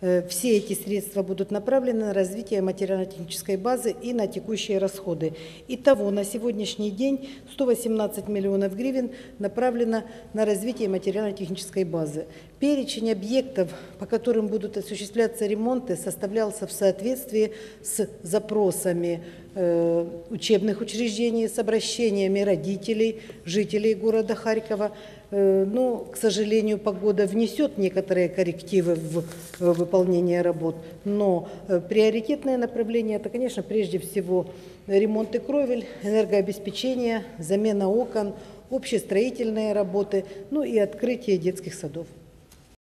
Э, Все эти средства будут направлены на развитие материально-технической базы и на текущие расходы. Итого на сегодняшний день 118 миллионов гривен направлено на развитие материально-технической базы. Перечень объектов, по которым будут осуществляться ремонты, составлялся в соответствии с запросами э, учебных учреждений, с обращениями родителей, жителей города Харькова. Э, Но, к сожалению, погода внесет некоторые коррективы в выполнение работ. Но э, приоритетное направление – это, конечно, прежде всего ремонт и кровель, энергообеспечение, замена окон, общестроительные работы, ну и открытие детских садов.